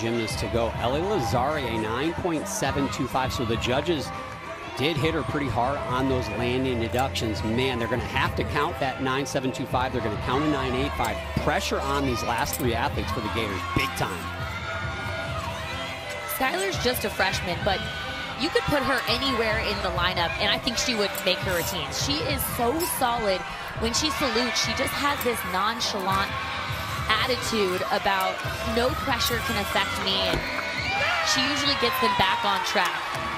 gymnast to go. Ellie Lazzari, a 9.725. So the judges did hit her pretty hard on those landing deductions. Man, they're going to have to count that 9.725. They're going to count a 9.85. Pressure on these last three athletes for the Gators, big time. Skylar's just a freshman, but you could put her anywhere in the lineup, and I think she would make her routines. She is so solid. When she salutes, she just has this nonchalant attitude about no pressure can affect me, and she usually gets them back on track.